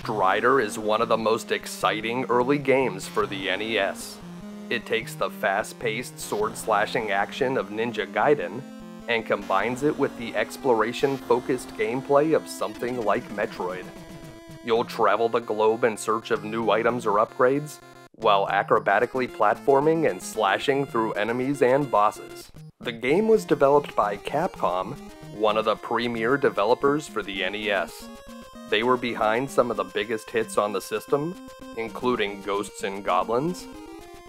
Strider is one of the most exciting early games for the NES. It takes the fast-paced sword-slashing action of Ninja Gaiden and combines it with the exploration-focused gameplay of something like Metroid. You'll travel the globe in search of new items or upgrades, while acrobatically platforming and slashing through enemies and bosses. The game was developed by Capcom, one of the premier developers for the NES. They were behind some of the biggest hits on the system, including Ghosts and Goblins,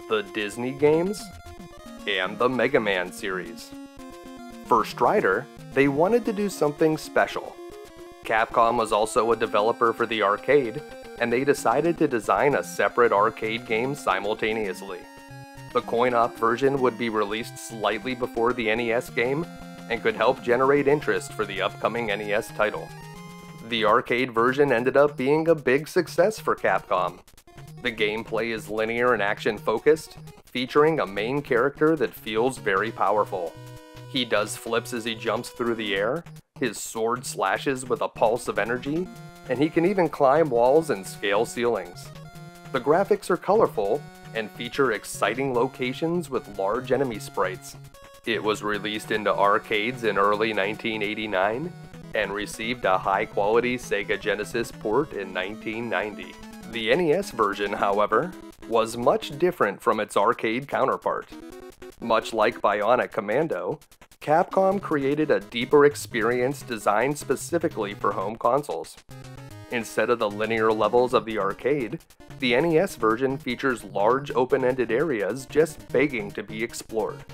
the Disney games, and the Mega Man series. For Strider, they wanted to do something special. Capcom was also a developer for the arcade, and they decided to design a separate arcade game simultaneously. The coin-op version would be released slightly before the NES game and could help generate interest for the upcoming NES title. The arcade version ended up being a big success for Capcom. The gameplay is linear and action focused, featuring a main character that feels very powerful. He does flips as he jumps through the air, his sword slashes with a pulse of energy, and he can even climb walls and scale ceilings. The graphics are colorful and feature exciting locations with large enemy sprites. It was released into arcades in early 1989 and received a high-quality Sega Genesis port in 1990. The NES version, however, was much different from its arcade counterpart. Much like Bionic Commando, Capcom created a deeper experience designed specifically for home consoles. Instead of the linear levels of the arcade, the NES version features large open-ended areas just begging to be explored.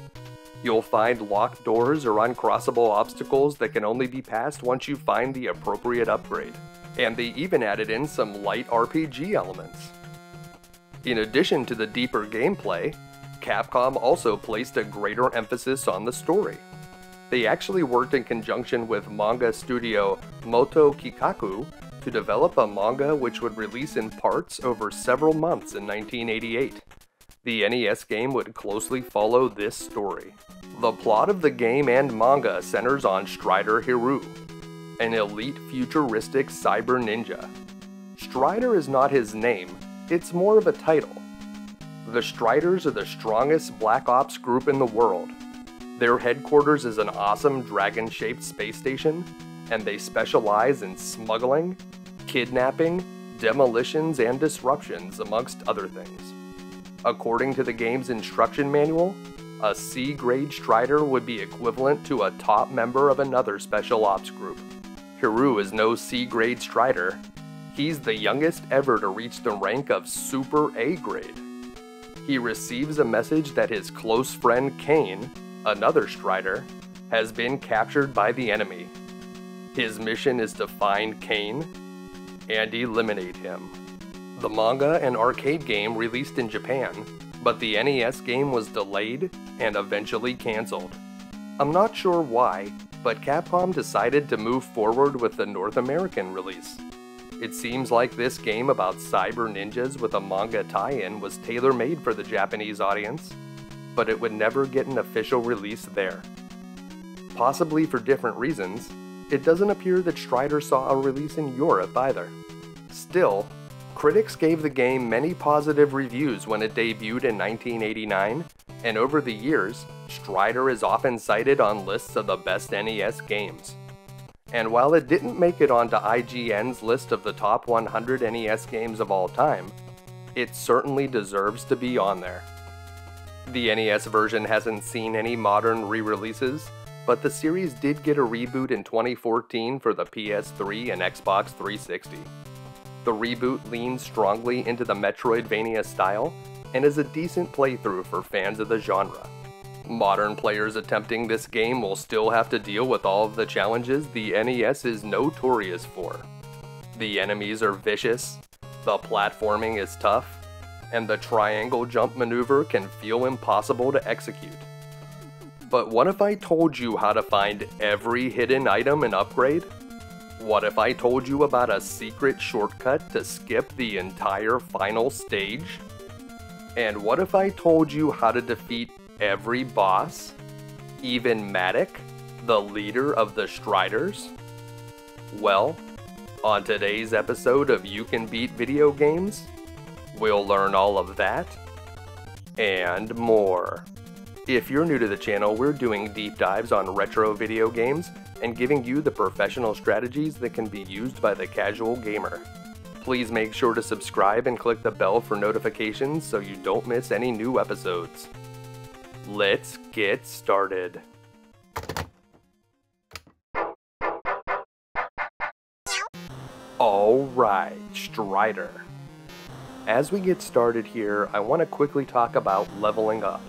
You'll find locked doors or uncrossable obstacles that can only be passed once you find the appropriate upgrade. And they even added in some light RPG elements. In addition to the deeper gameplay, Capcom also placed a greater emphasis on the story. They actually worked in conjunction with manga studio Moto Kikaku to develop a manga which would release in parts over several months in 1988. The NES game would closely follow this story. The plot of the game and manga centers on Strider Hiryu, an elite futuristic cyber ninja. Strider is not his name, it's more of a title. The Striders are the strongest Black Ops group in the world. Their headquarters is an awesome dragon-shaped space station, and they specialize in smuggling, kidnapping, demolitions, and disruptions, amongst other things. According to the game's instruction manual, a C grade Strider would be equivalent to a top member of another special ops group. Hiryu is no C grade Strider. He's the youngest ever to reach the rank of Super A grade. He receives a message that his close friend Kain, another Strider, has been captured by the enemy. His mission is to find Kain and eliminate him. The manga and arcade game released in Japan, but the NES game was delayed and eventually cancelled. I'm not sure why, but Capcom decided to move forward with the North American release. It seems like this game about cyber ninjas with a manga tie-in was tailor-made for the Japanese audience, but it would never get an official release there. Possibly for different reasons, it doesn't appear that Strider saw a release in Europe either. Still, Critics gave the game many positive reviews when it debuted in 1989, and over the years, Strider is often cited on lists of the best NES games. And while it didn't make it onto IGN's list of the top 100 NES games of all time, it certainly deserves to be on there. The NES version hasn't seen any modern re-releases, but the series did get a reboot in 2014 for the PS3 and Xbox 360. The reboot leans strongly into the Metroidvania style and is a decent playthrough for fans of the genre. Modern players attempting this game will still have to deal with all of the challenges the NES is notorious for. The enemies are vicious, the platforming is tough, and the triangle jump maneuver can feel impossible to execute. But what if I told you how to find every hidden item and upgrade? What if I told you about a secret shortcut to skip the entire final stage? And what if I told you how to defeat every boss? Even Matic, the leader of the Striders? Well, On today's episode of U Can Beat Video Games, we'll learn all of that and more. If you're new to the channel, we're doing deep dives on retro video games and giving you the professional strategies that can be used by the casual gamer. Please make sure to subscribe and click the bell for notifications so you don't miss any new episodes. Let's get started. Alright, Strider. As we get started here, I want to quickly talk about leveling up.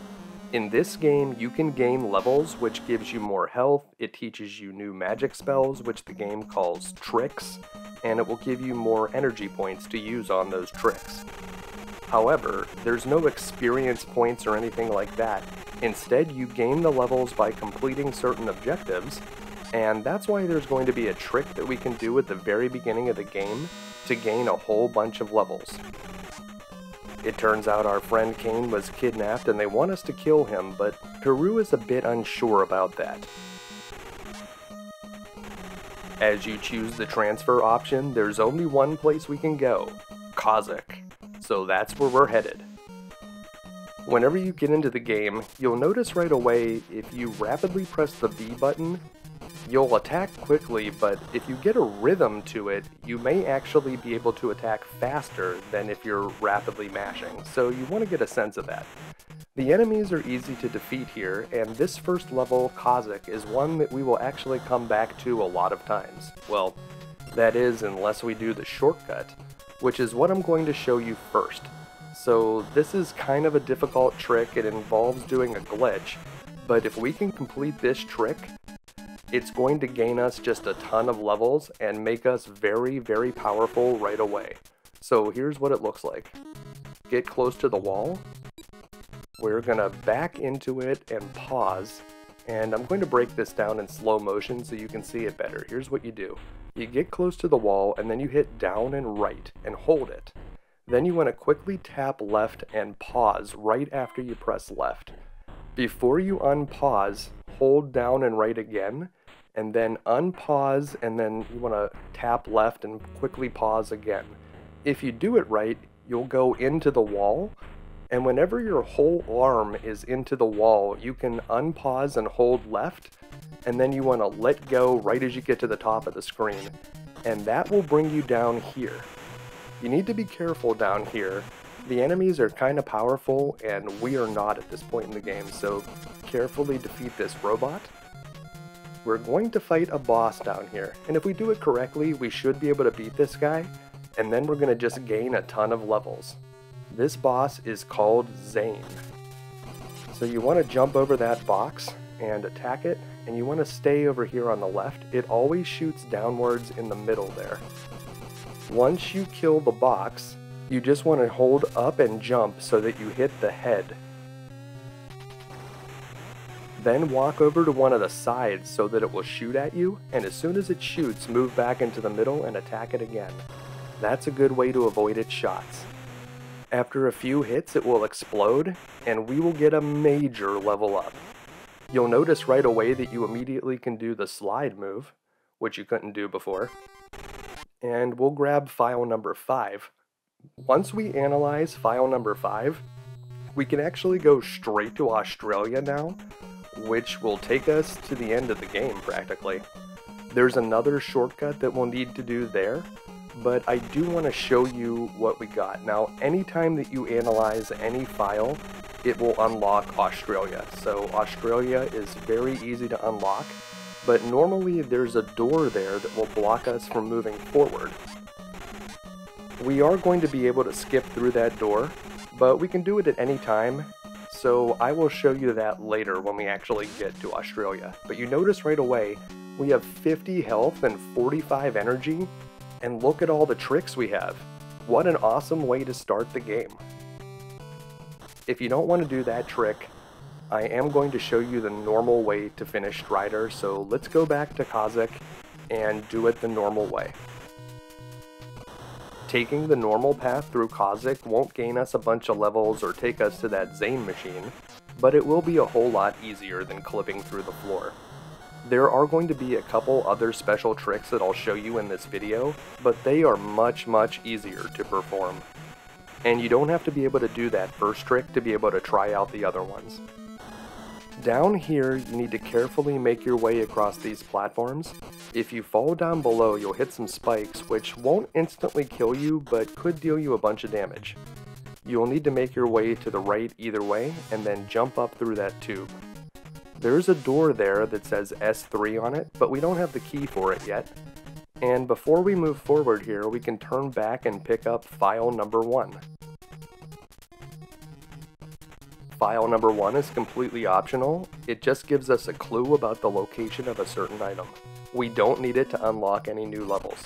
In this game, you can gain levels, which gives you more health, it teaches you new magic spells, which the game calls tricks, and it will give you more energy points to use on those tricks. However, there's no experience points or anything like that. Instead, you gain the levels by completing certain objectives, and that's why there's going to be a trick that we can do at the very beginning of the game to gain a whole bunch of levels. It turns out our friend Kain was kidnapped and they want us to kill him, but Hiryu is a bit unsure about that. As you choose the transfer option, there's only one place we can go, Kazakh. So that's where we're headed. Whenever you get into the game, you'll notice right away if you rapidly press the B button, You'll attack quickly, but if you get a rhythm to it, you may actually be able to attack faster than if you're rapidly mashing, so you want to get a sense of that. The enemies are easy to defeat here, and this first level, Kazakh, is one that we will actually come back to a lot of times. Well, that is unless we do the shortcut, which is what I'm going to show you first. So this is kind of a difficult trick, it involves doing a glitch, but if we can complete this trick, it's going to gain us just a ton of levels and make us very, very powerful right away. So here's what it looks like. Get close to the wall. We're gonna back into it and pause. And I'm going to break this down in slow motion so you can see it better. Here's what you do. You get close to the wall and then you hit down and right and hold it. Then you want to quickly tap left and pause right after you press left. Before you unpause, hold down and right again and then unpause and then you want to tap left and quickly pause again. If you do it right, you'll go into the wall and whenever your whole arm is into the wall, you can unpause and hold left and then you want to let go right as you get to the top of the screen and that will bring you down here. You need to be careful down here. The enemies are kind of powerful and we are not at this point in the game, so carefully defeat this robot we're going to fight a boss down here, and if we do it correctly, we should be able to beat this guy, and then we're going to just gain a ton of levels. This boss is called Zane. So you want to jump over that box and attack it, and you want to stay over here on the left. It always shoots downwards in the middle there. Once you kill the box, you just want to hold up and jump so that you hit the head then walk over to one of the sides so that it will shoot at you, and as soon as it shoots, move back into the middle and attack it again. That's a good way to avoid its shots. After a few hits, it will explode, and we will get a major level up. You'll notice right away that you immediately can do the slide move, which you couldn't do before. And we'll grab file number 5. Once we analyze file number 5, we can actually go straight to Australia now which will take us to the end of the game practically. There's another shortcut that we'll need to do there, but I do want to show you what we got. Now, anytime that you analyze any file, it will unlock Australia. So Australia is very easy to unlock, but normally there's a door there that will block us from moving forward. We are going to be able to skip through that door, but we can do it at any time, so I will show you that later when we actually get to Australia. But you notice right away, we have 50 health and 45 energy, and look at all the tricks we have. What an awesome way to start the game. If you don't want to do that trick, I am going to show you the normal way to finish Strider, so let's go back to Kazakh and do it the normal way. Taking the normal path through Kazakh won't gain us a bunch of levels or take us to that Zane machine, but it will be a whole lot easier than clipping through the floor. There are going to be a couple other special tricks that I'll show you in this video, but they are much much easier to perform. And you don't have to be able to do that first trick to be able to try out the other ones. Down here, you need to carefully make your way across these platforms. If you fall down below, you'll hit some spikes, which won't instantly kill you, but could deal you a bunch of damage. You'll need to make your way to the right either way, and then jump up through that tube. There's a door there that says S3 on it, but we don't have the key for it yet. And before we move forward here, we can turn back and pick up file number 1. File number 1 is completely optional, it just gives us a clue about the location of a certain item. We don't need it to unlock any new levels.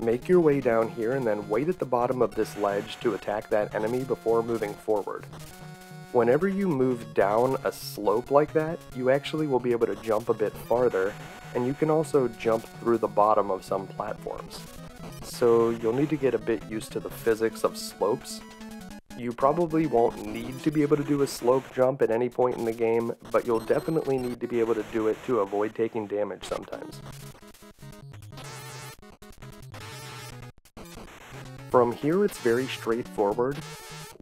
Make your way down here and then wait at the bottom of this ledge to attack that enemy before moving forward. Whenever you move down a slope like that, you actually will be able to jump a bit farther, and you can also jump through the bottom of some platforms. So you'll need to get a bit used to the physics of slopes. You probably won't need to be able to do a slope jump at any point in the game, but you'll definitely need to be able to do it to avoid taking damage sometimes. From here it's very straightforward,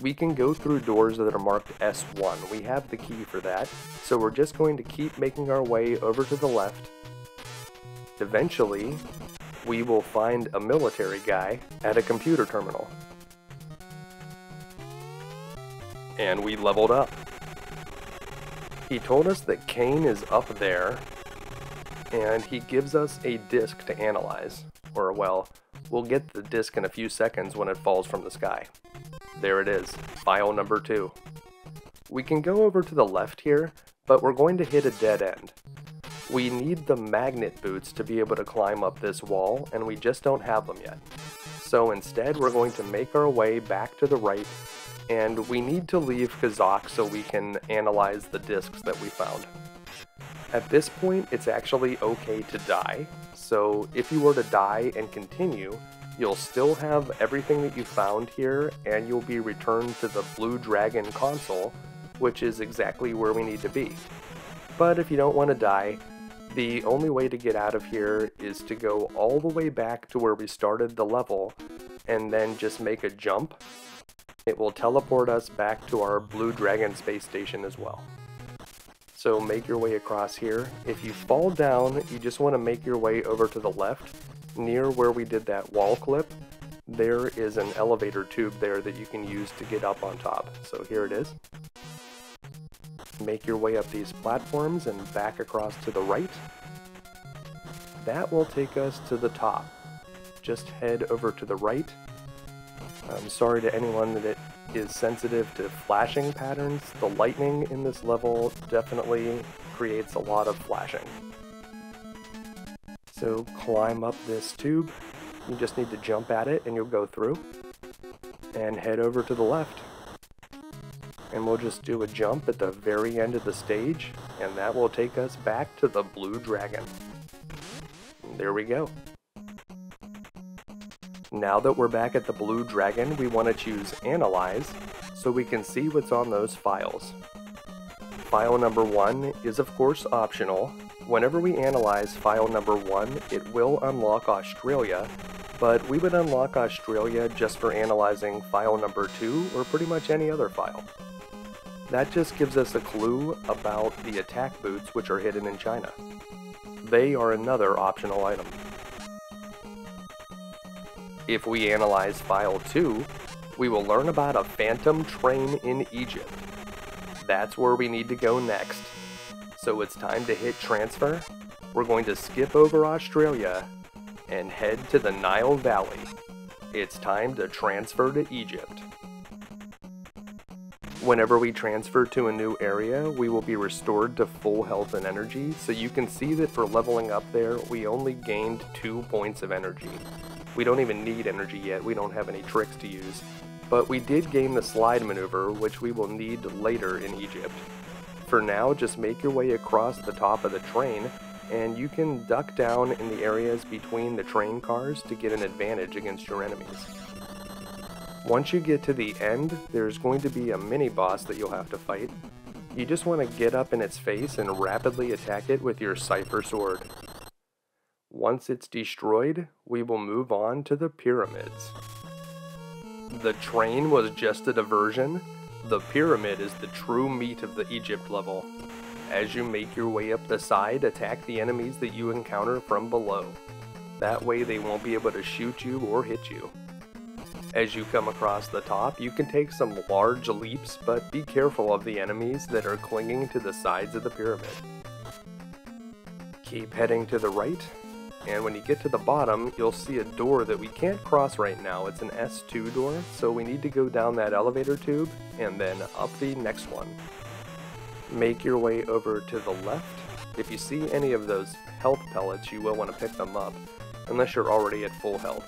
we can go through doors that are marked S1. We have the key for that, so we're just going to keep making our way over to the left. Eventually, we will find a military guy at a computer terminal. And we leveled up. He told us that Kain is up there, and he gives us a disc to analyze. Or, well, we'll get the disc in a few seconds when it falls from the sky. There it is, file number two. We can go over to the left here, but we're going to hit a dead end. We need the magnet boots to be able to climb up this wall, and we just don't have them yet. So instead, we're going to make our way back to the right, and we need to leave Kazakh so we can analyze the discs that we found. At this point, it's actually okay to die, so if you were to die and continue, You'll still have everything that you found here, and you'll be returned to the Blue Dragon console, which is exactly where we need to be. But if you don't want to die, the only way to get out of here is to go all the way back to where we started the level, and then just make a jump. It will teleport us back to our Blue Dragon space station as well. So make your way across here. If you fall down, you just want to make your way over to the left near where we did that wall clip, there is an elevator tube there that you can use to get up on top. So here it is. Make your way up these platforms and back across to the right. That will take us to the top. Just head over to the right. I'm sorry to anyone that is sensitive to flashing patterns. The lightning in this level definitely creates a lot of flashing. So climb up this tube. You just need to jump at it and you'll go through. And head over to the left. And we'll just do a jump at the very end of the stage, and that will take us back to the Blue Dragon. There we go. Now that we're back at the Blue Dragon, we want to choose Analyze, so we can see what's on those files. File number 1 is of course optional, Whenever we analyze file number 1, it will unlock Australia, but we would unlock Australia just for analyzing file number 2 or pretty much any other file. That just gives us a clue about the attack boots which are hidden in China. They are another optional item. If we analyze file 2, we will learn about a phantom train in Egypt. That's where we need to go next so it's time to hit transfer. We're going to skip over Australia and head to the Nile Valley. It's time to transfer to Egypt. Whenever we transfer to a new area, we will be restored to full health and energy, so you can see that for leveling up there, we only gained 2 points of energy. We don't even need energy yet, we don't have any tricks to use. But we did gain the slide maneuver, which we will need later in Egypt. For now, just make your way across the top of the train, and you can duck down in the areas between the train cars to get an advantage against your enemies. Once you get to the end, there's going to be a mini-boss that you'll have to fight. You just want to get up in its face and rapidly attack it with your Cypher Sword. Once it's destroyed, we will move on to the pyramids. The train was just a diversion. The pyramid is the true meat of the Egypt level. As you make your way up the side, attack the enemies that you encounter from below. That way they won't be able to shoot you or hit you. As you come across the top, you can take some large leaps, but be careful of the enemies that are clinging to the sides of the pyramid. Keep heading to the right, and when you get to the bottom, you'll see a door that we can't cross right now. It's an S2 door, so we need to go down that elevator tube and then up the next one. Make your way over to the left. If you see any of those health pellets, you will want to pick them up, unless you're already at full health.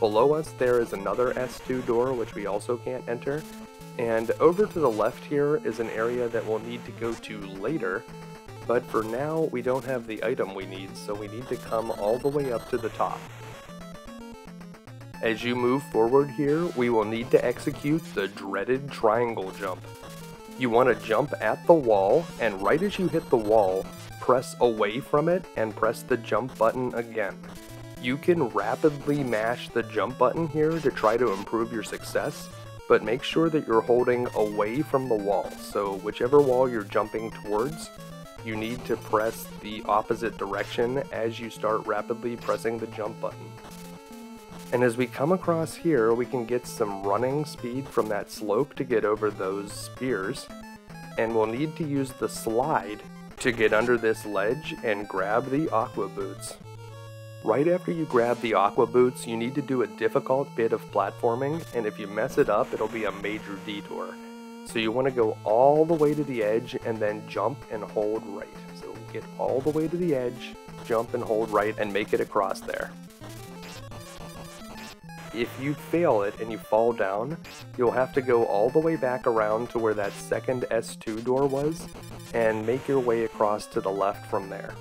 Below us there is another S2 door which we also can't enter, and over to the left here is an area that we'll need to go to later, but for now we don't have the item we need so we need to come all the way up to the top. As you move forward here, we will need to execute the dreaded triangle jump. You want to jump at the wall, and right as you hit the wall, press away from it and press the jump button again. You can rapidly mash the jump button here to try to improve your success, but make sure that you're holding away from the wall, so whichever wall you're jumping towards, you need to press the opposite direction as you start rapidly pressing the jump button. And as we come across here, we can get some running speed from that slope to get over those spears, and we'll need to use the slide to get under this ledge and grab the aqua boots. Right after you grab the aqua boots, you need to do a difficult bit of platforming, and if you mess it up, it'll be a major detour. So you want to go all the way to the edge and then jump and hold right. So get all the way to the edge, jump and hold right, and make it across there. If you fail it and you fall down, you'll have to go all the way back around to where that second S2 door was, and make your way across to the left from there.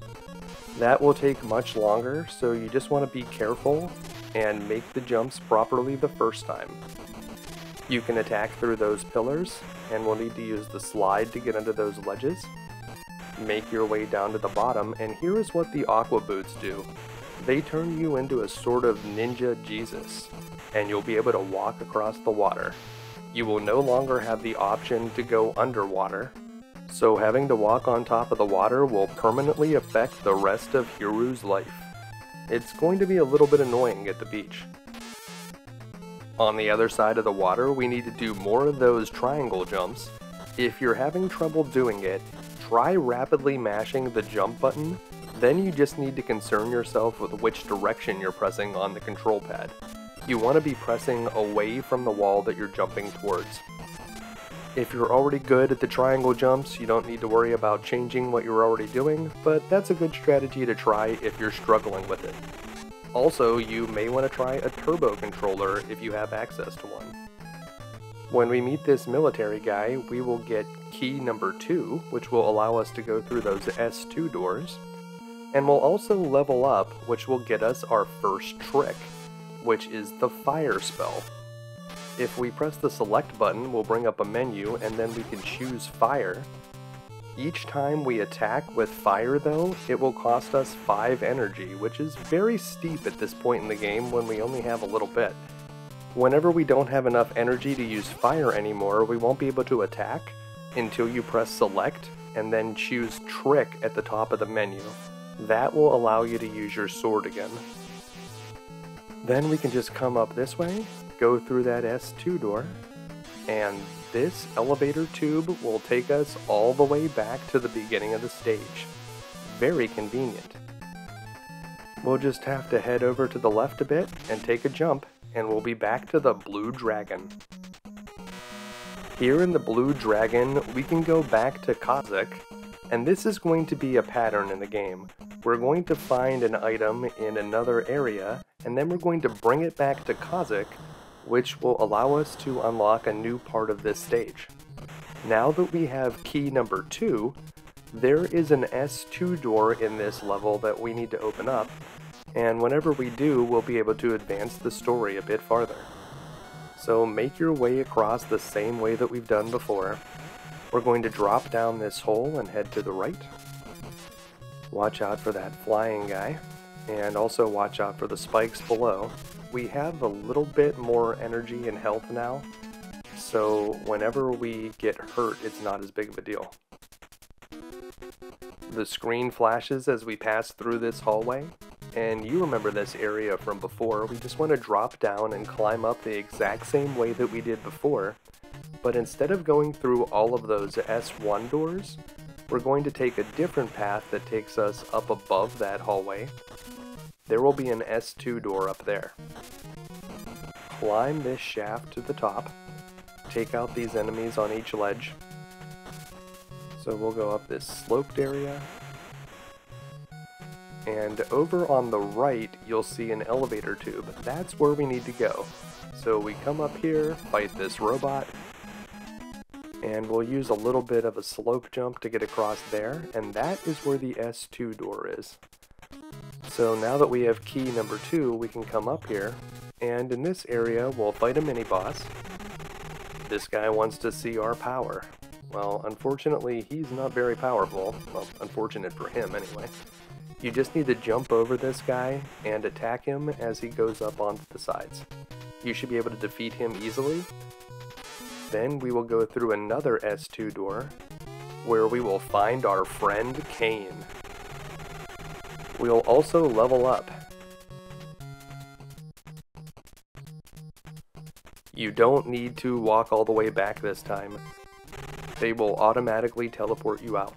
That will take much longer, so you just want to be careful and make the jumps properly the first time. You can attack through those pillars, and we'll need to use the slide to get under those ledges. Make your way down to the bottom, and here is what the Aqua Boots do. They turn you into a sort of ninja Jesus, and you'll be able to walk across the water. You will no longer have the option to go underwater, so having to walk on top of the water will permanently affect the rest of Hiryu's life. It's going to be a little bit annoying at the beach. On the other side of the water, we need to do more of those triangle jumps. If you're having trouble doing it, try rapidly mashing the jump button, then you just need to concern yourself with which direction you're pressing on the control pad. You want to be pressing away from the wall that you're jumping towards. If you're already good at the triangle jumps, you don't need to worry about changing what you're already doing, but that's a good strategy to try if you're struggling with it. Also, you may want to try a turbo controller if you have access to one. When we meet this military guy, we will get key number 2, which will allow us to go through those S2 doors, and we'll also level up, which will get us our first trick, which is the fire spell. If we press the select button, we'll bring up a menu and then we can choose fire. Each time we attack with fire though, it will cost us 5 energy, which is very steep at this point in the game when we only have a little bit. Whenever we don't have enough energy to use fire anymore, we won't be able to attack until you press select and then choose trick at the top of the menu. That will allow you to use your sword again. Then we can just come up this way go through that S2 door, and this elevator tube will take us all the way back to the beginning of the stage. Very convenient. We'll just have to head over to the left a bit and take a jump, and we'll be back to the Blue Dragon. Here in the Blue Dragon, we can go back to Kazakh, and this is going to be a pattern in the game. We're going to find an item in another area, and then we're going to bring it back to Kazakh which will allow us to unlock a new part of this stage. Now that we have key number 2, there is an S2 door in this level that we need to open up, and whenever we do, we'll be able to advance the story a bit farther. So make your way across the same way that we've done before. We're going to drop down this hole and head to the right. Watch out for that flying guy, and also watch out for the spikes below. We have a little bit more energy and health now, so whenever we get hurt, it's not as big of a deal. The screen flashes as we pass through this hallway, and you remember this area from before. We just want to drop down and climb up the exact same way that we did before, but instead of going through all of those S1 doors, we're going to take a different path that takes us up above that hallway. There will be an S2 door up there. Climb this shaft to the top, take out these enemies on each ledge. So we'll go up this sloped area, and over on the right, you'll see an elevator tube. That's where we need to go. So we come up here, fight this robot, and we'll use a little bit of a slope jump to get across there, and that is where the S2 door is. So now that we have key number 2, we can come up here, and in this area we'll fight a mini-boss. This guy wants to see our power. Well, unfortunately, he's not very powerful. Well, unfortunate for him, anyway. You just need to jump over this guy and attack him as he goes up onto the sides. You should be able to defeat him easily. Then we will go through another S2 door, where we will find our friend Kain. We'll also level up. You don't need to walk all the way back this time. They will automatically teleport you out.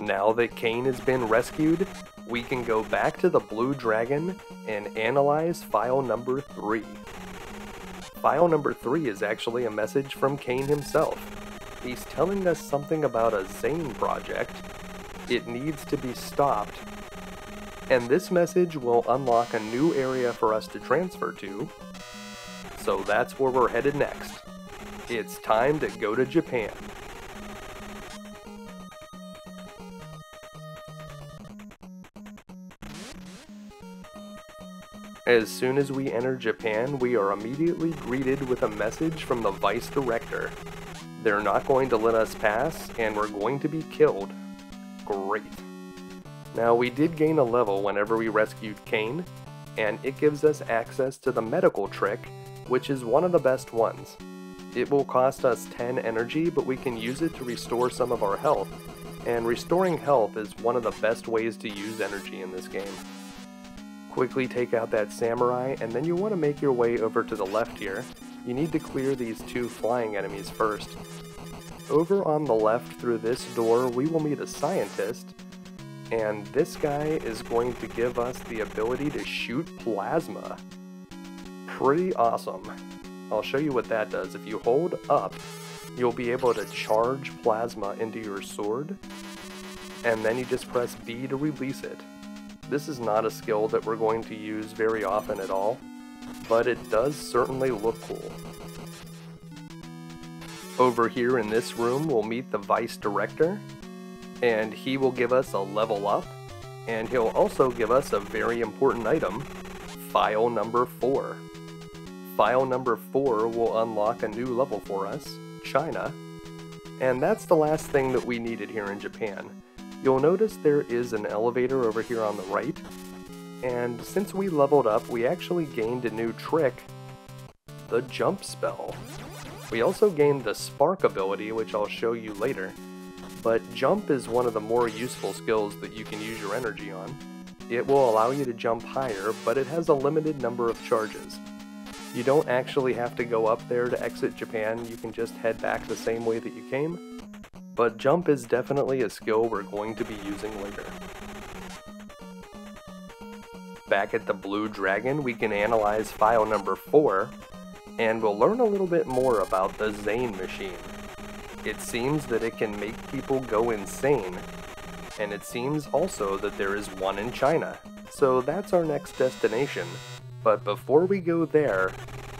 Now that Kain has been rescued, we can go back to the Blue Dragon and analyze file number 3. File number 3 is actually a message from Kain himself. He's telling us something about a Zane project. It needs to be stopped. And this message will unlock a new area for us to transfer to. So that's where we're headed next. It's time to go to Japan. As soon as we enter Japan, we are immediately greeted with a message from the Vice Director. They're not going to let us pass, and we're going to be killed. Great. Now, we did gain a level whenever we rescued Kain, and it gives us access to the medical trick, which is one of the best ones. It will cost us 10 energy, but we can use it to restore some of our health, and restoring health is one of the best ways to use energy in this game. Quickly take out that samurai, and then you want to make your way over to the left here. You need to clear these two flying enemies first. Over on the left through this door, we will meet a scientist, and this guy is going to give us the ability to shoot plasma. Pretty awesome. I'll show you what that does. If you hold up, you'll be able to charge plasma into your sword, and then you just press B to release it. This is not a skill that we're going to use very often at all, but it does certainly look cool. Over here in this room, we'll meet the Vice Director, and he will give us a level up, and he'll also give us a very important item, file number 4. File number 4 will unlock a new level for us, China, and that's the last thing that we needed here in Japan. You'll notice there is an elevator over here on the right, and since we leveled up, we actually gained a new trick, the jump spell. We also gained the spark ability, which I'll show you later, but jump is one of the more useful skills that you can use your energy on. It will allow you to jump higher, but it has a limited number of charges. You don't actually have to go up there to exit Japan, you can just head back the same way that you came, but jump is definitely a skill we're going to be using later. Back at the Blue Dragon, we can analyze file number 4, and we'll learn a little bit more about the Zane machine. It seems that it can make people go insane, and it seems also that there is one in China. So that's our next destination. But before we go there,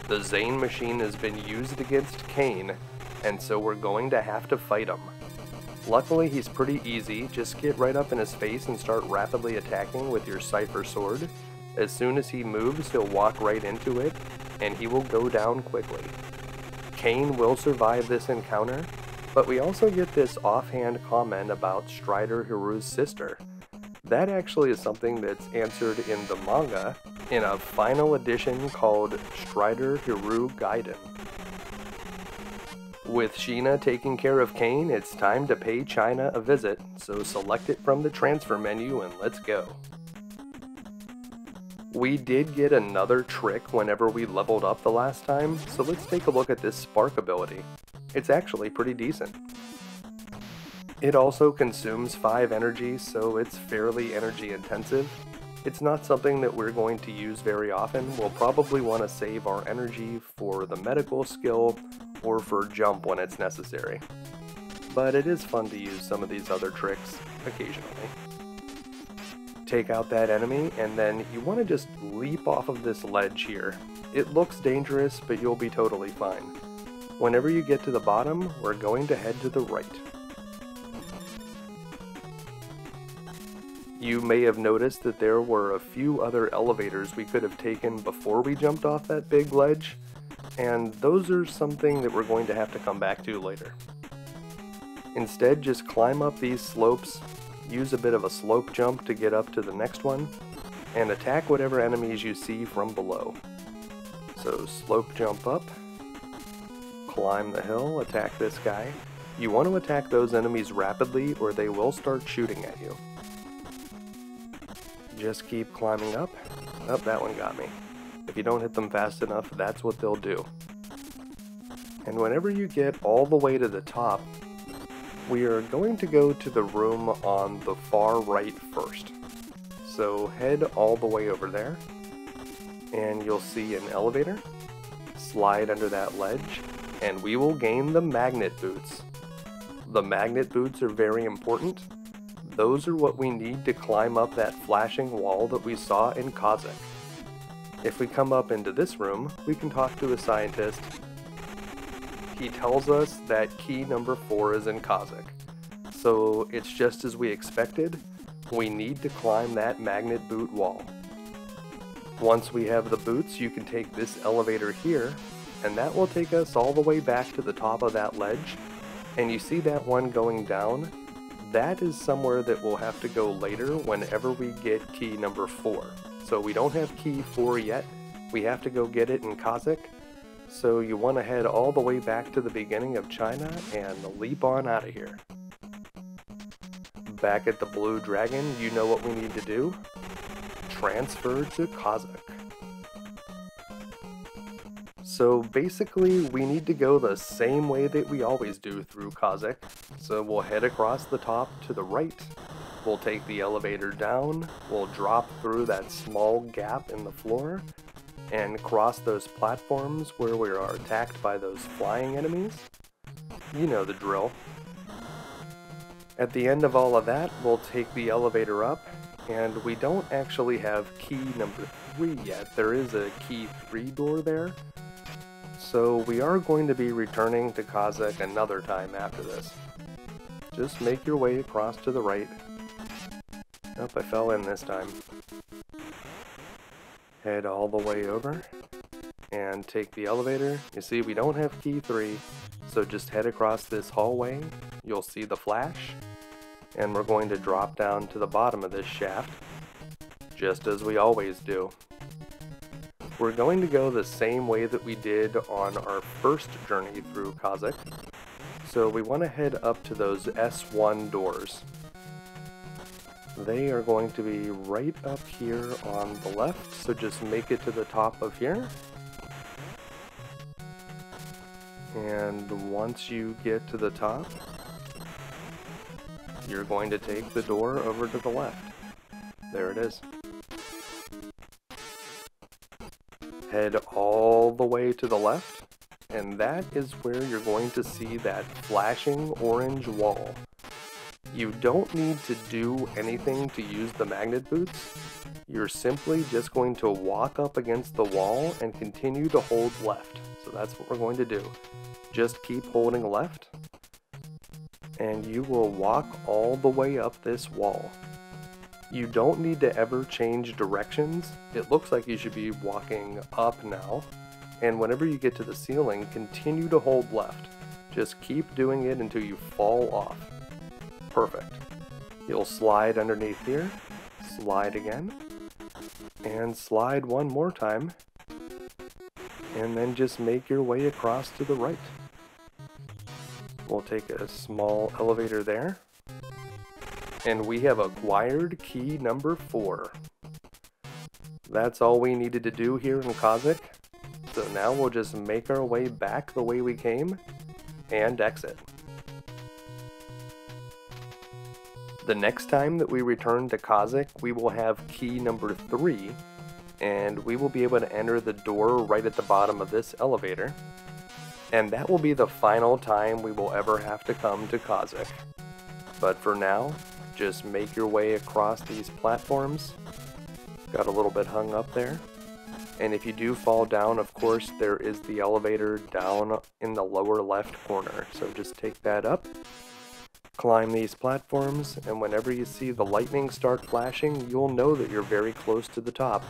the Zane machine has been used against Kain, and so we're going to have to fight him. Luckily, he's pretty easy. Just get right up in his face and start rapidly attacking with your Cypher Sword. As soon as he moves, he'll walk right into it, and he will go down quickly. Kain will survive this encounter, but we also get this offhand comment about Strider Hiryu's sister. That actually is something that's answered in the manga in a final edition called Strider Hiryu Gaiden. With Sheena taking care of Kain, it's time to pay China a visit, so select it from the transfer menu and let's go. We did get another trick whenever we leveled up the last time, so let's take a look at this spark ability. It's actually pretty decent. It also consumes 5 energy, so it's fairly energy intensive. It's not something that we're going to use very often, we'll probably want to save our energy for the medical skill or for jump when it's necessary. But it is fun to use some of these other tricks occasionally. Take out that enemy, and then you want to just leap off of this ledge here. It looks dangerous, but you'll be totally fine. Whenever you get to the bottom, we're going to head to the right. You may have noticed that there were a few other elevators we could have taken before we jumped off that big ledge, and those are something that we're going to have to come back to later. Instead, just climb up these slopes, use a bit of a slope jump to get up to the next one, and attack whatever enemies you see from below. So slope jump up, climb the hill, attack this guy. You want to attack those enemies rapidly or they will start shooting at you. Just keep climbing up. Oh, that one got me. If you don't hit them fast enough, that's what they'll do. And whenever you get all the way to the top, we are going to go to the room on the far right first. So head all the way over there, and you'll see an elevator. Slide under that ledge, and we will gain the magnet boots. The magnet boots are very important. Those are what we need to climb up that flashing wall that we saw in Kazakh. If we come up into this room, we can talk to a scientist. He tells us that key number 4 is in Kazakh. So it's just as we expected, we need to climb that magnet boot wall. Once we have the boots, you can take this elevator here, and that will take us all the way back to the top of that ledge. And you see that one going down? That is somewhere that we'll have to go later whenever we get key number 4. So we don't have key 4 yet. We have to go get it in Kazakh. So you want to head all the way back to the beginning of China and leap on out of here. Back at the Blue Dragon, you know what we need to do? Transfer to Kazakh. So basically, we need to go the same way that we always do through Kazakh. So we'll head across the top to the right, We'll take the elevator down, we'll drop through that small gap in the floor, and cross those platforms where we are attacked by those flying enemies. You know the drill. At the end of all of that, we'll take the elevator up, and we don't actually have key number 3 yet. There is a key 3 door there, so we are going to be returning to Kazakh another time after this. Just make your way across to the right, Nope, I fell in this time. Head all the way over and take the elevator. You see, we don't have key 3, so just head across this hallway. You'll see the flash, and we're going to drop down to the bottom of this shaft, just as we always do. We're going to go the same way that we did on our first journey through Kazakh, so we want to head up to those S1 doors. They are going to be right up here on the left, so just make it to the top of here. And once you get to the top, you're going to take the door over to the left. There it is. Head all the way to the left, and that is where you're going to see that flashing orange wall. You don't need to do anything to use the magnet boots. You're simply just going to walk up against the wall and continue to hold left. So that's what we're going to do. Just keep holding left and you will walk all the way up this wall. You don't need to ever change directions. It looks like you should be walking up now, and whenever you get to the ceiling, continue to hold left. Just keep doing it until you fall off. Perfect. You'll slide underneath here, slide again, and slide one more time, and then just make your way across to the right. We'll take a small elevator there, and we have acquired key number 4. That's all we needed to do here in Kazakh, so now we'll just make our way back the way we came, and exit. The next time that we return to Kazakh, we will have key number 3, and we will be able to enter the door right at the bottom of this elevator. And that will be the final time we will ever have to come to Kazakh. But for now, just make your way across these platforms. Got a little bit hung up there. And if you do fall down, of course, there is the elevator down in the lower left corner. So just take that up, climb these platforms, and whenever you see the lightning start flashing, you'll know that you're very close to the top.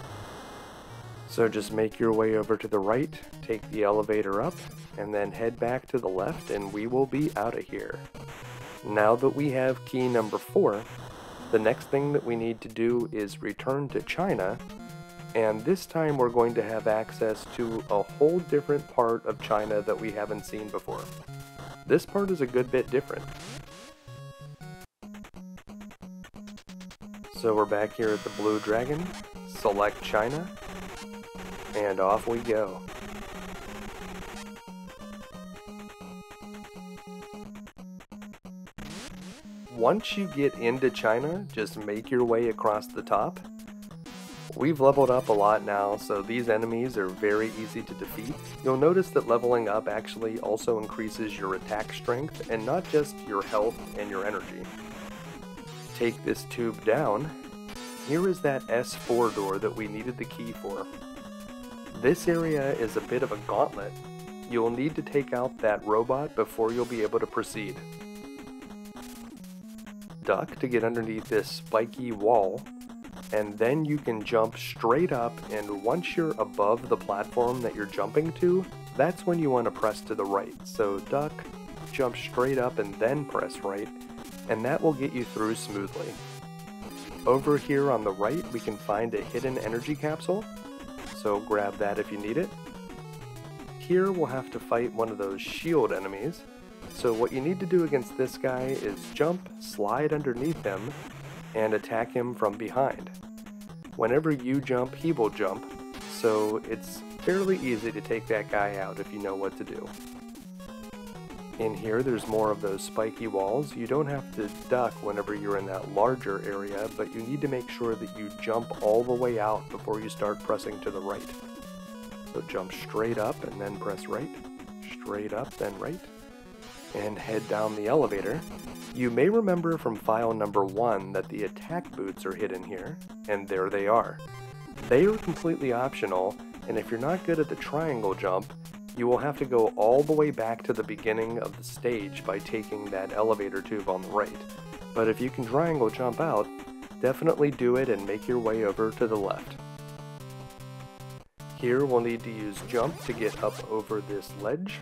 So just make your way over to the right, take the elevator up, and then head back to the left and we will be out of here. Now that we have key number 4, the next thing that we need to do is return to China, and this time we're going to have access to a whole different part of China that we haven't seen before. This part is a good bit different. So we're back here at the Blue Dragon, select China, and off we go. Once you get into China, just make your way across the top. We've leveled up a lot now, so these enemies are very easy to defeat. You'll notice that leveling up actually also increases your attack strength, and not just your health and your energy. Take this tube down. Here is that S4 door that we needed the key for. This area is a bit of a gauntlet. You'll need to take out that robot before you'll be able to proceed. Duck to get underneath this spiky wall, and then you can jump straight up and once you're above the platform that you're jumping to, that's when you want to press to the right. So duck, jump straight up and then press right, and that will get you through smoothly. Over here on the right, we can find a hidden energy capsule, so grab that if you need it. Here we'll have to fight one of those shield enemies, so what you need to do against this guy is jump, slide underneath him, and attack him from behind. Whenever you jump, he will jump, so it's fairly easy to take that guy out if you know what to do. In here, there's more of those spiky walls. You don't have to duck whenever you're in that larger area, but you need to make sure that you jump all the way out before you start pressing to the right. So jump straight up and then press right, straight up, then right, and head down the elevator. You may remember from file number one that the attack boots are hidden here, and there they are. They are completely optional, and if you're not good at the triangle jump, you will have to go all the way back to the beginning of the stage by taking that elevator tube on the right. But if you can triangle jump out, definitely do it and make your way over to the left. Here we'll need to use jump to get up over this ledge.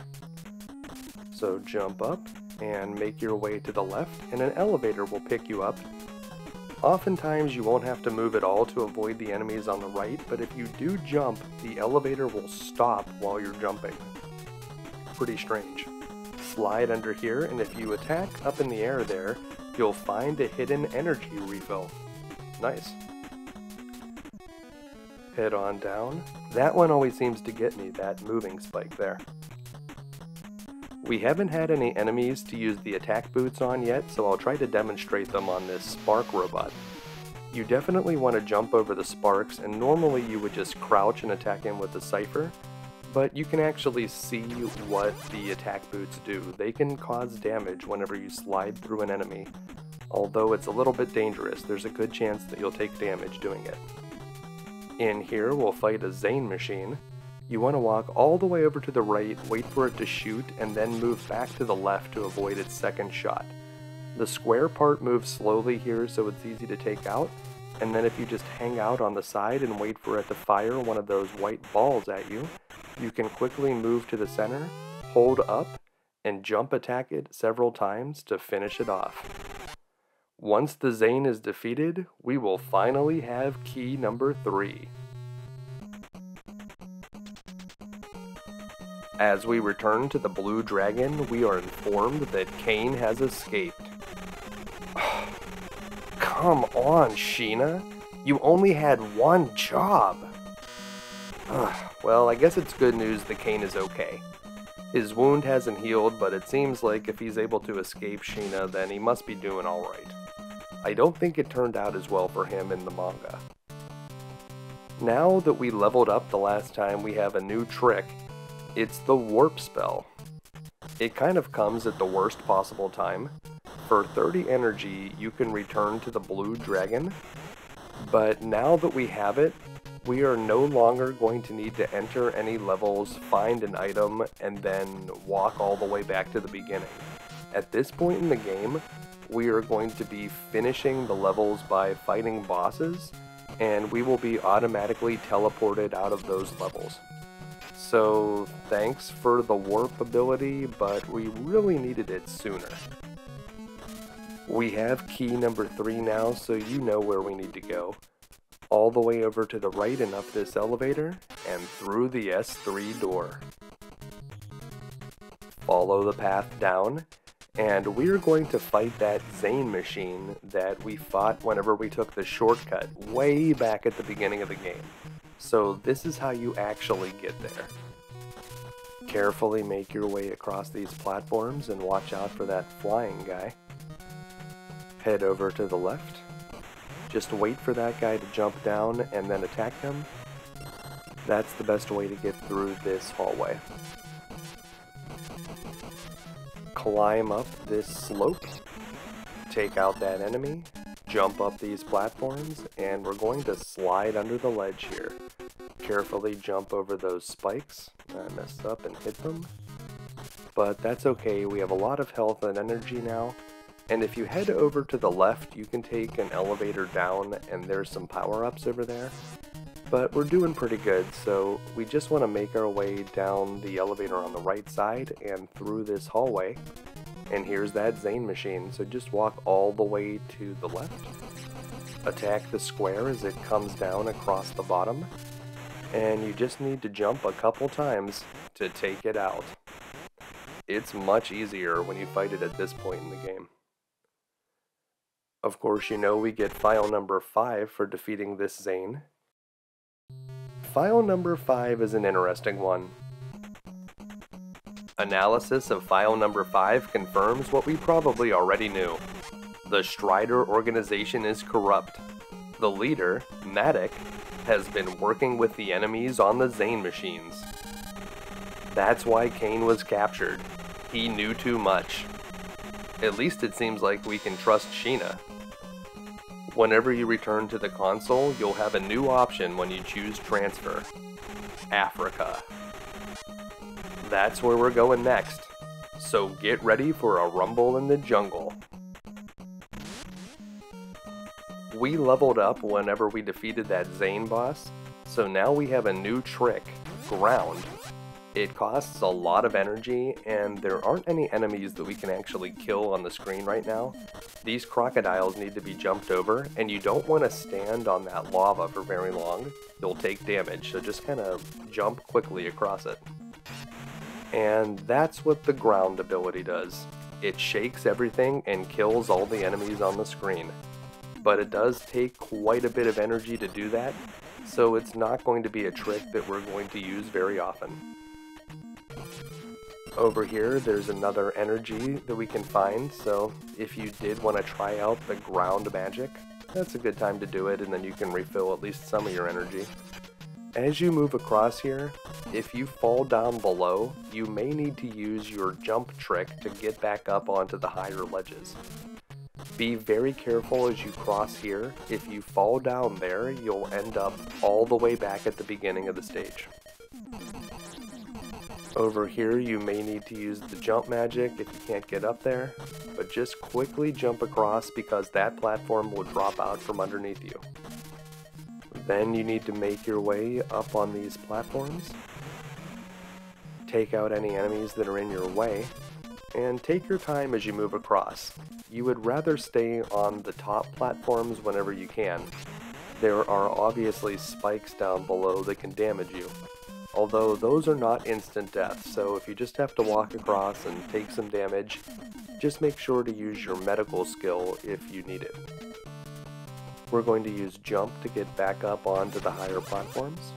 So jump up and make your way to the left and an elevator will pick you up Oftentimes you won't have to move at all to avoid the enemies on the right, but if you do jump, the elevator will stop while you're jumping. Pretty strange. Slide under here, and if you attack up in the air there, you'll find a hidden energy refill. Nice. Head on down. That one always seems to get me, that moving spike there. We haven't had any enemies to use the attack boots on yet, so I'll try to demonstrate them on this spark robot. You definitely want to jump over the sparks, and normally you would just crouch and attack him with the Cypher, but you can actually see what the attack boots do. They can cause damage whenever you slide through an enemy. Although it's a little bit dangerous, there's a good chance that you'll take damage doing it. In here, we'll fight a Zane machine, you want to walk all the way over to the right, wait for it to shoot, and then move back to the left to avoid its second shot. The square part moves slowly here so it's easy to take out, and then if you just hang out on the side and wait for it to fire one of those white balls at you, you can quickly move to the center, hold up, and jump attack it several times to finish it off. Once the Zane is defeated, we will finally have key number 3. As we return to the Blue Dragon, we are informed that Kain has escaped. Come on, Sheena. You only had one job. well, I guess it's good news that Kain is okay. His wound hasn't healed, but it seems like if he's able to escape Sheena, then he must be doing alright. I don't think it turned out as well for him in the manga. Now that we leveled up the last time, we have a new trick. It's the Warp Spell. It kind of comes at the worst possible time. For 30 energy, you can return to the Blue Dragon, but now that we have it, we are no longer going to need to enter any levels, find an item, and then walk all the way back to the beginning. At this point in the game, we are going to be finishing the levels by fighting bosses, and we will be automatically teleported out of those levels. So thanks for the warp ability, but we really needed it sooner. We have key number 3 now, so you know where we need to go. All the way over to the right and up this elevator, and through the S3 door. Follow the path down, and we're going to fight that Zane machine that we fought whenever we took the shortcut way back at the beginning of the game. So this is how you actually get there. Carefully make your way across these platforms and watch out for that flying guy head over to the left. Just wait for that guy to jump down and then attack him. That's the best way to get through this hallway. Climb up this slope, take out that enemy, jump up these platforms, and we're going to slide under the ledge here. Carefully jump over those spikes. I messed up and hit them. But that's okay, we have a lot of health and energy now, and if you head over to the left, you can take an elevator down and there's some power-ups over there. But we're doing pretty good, so we just want to make our way down the elevator on the right side and through this hallway. And here's that Zane machine, so just walk all the way to the left. Attack the square as it comes down across the bottom. And you just need to jump a couple times to take it out. It's much easier when you fight it at this point in the game. Of course, you know we get file number 5 for defeating this Zane. File number 5 is an interesting one. Analysis of file number 5 confirms what we probably already knew. The Strider organization is corrupt. The leader, Matic, has been working with the enemies on the Zane machines. That's why Kain was captured. He knew too much. At least it seems like we can trust Sheena. Whenever you return to the console, you'll have a new option when you choose Transfer. Africa. That's where we're going next. So get ready for a rumble in the jungle. We leveled up whenever we defeated that Zane boss, so now we have a new trick, Ground, it costs a lot of energy, and there aren't any enemies that we can actually kill on the screen right now. These crocodiles need to be jumped over, and you don't want to stand on that lava for very long. You'll take damage, so just kind of jump quickly across it. And that's what the ground ability does. It shakes everything and kills all the enemies on the screen. But it does take quite a bit of energy to do that, so it's not going to be a trick that we're going to use very often. Over here, there's another energy that we can find, so if you did want to try out the ground magic, that's a good time to do it, and then you can refill at least some of your energy. As you move across here, if you fall down below, you may need to use your jump trick to get back up onto the higher ledges. Be very careful as you cross here. If you fall down there, you'll end up all the way back at the beginning of the stage. Over here you may need to use the jump magic if you can't get up there, but just quickly jump across because that platform will drop out from underneath you. Then you need to make your way up on these platforms. Take out any enemies that are in your way, and take your time as you move across. You would rather stay on the top platforms whenever you can. There are obviously spikes down below that can damage you, although those are not instant death, so if you just have to walk across and take some damage, just make sure to use your medical skill if you need it. We're going to use jump to get back up onto the higher platforms.